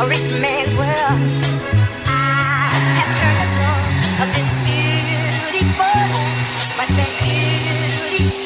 a rich man's world. I have turned the of this beautiful, but beautiful.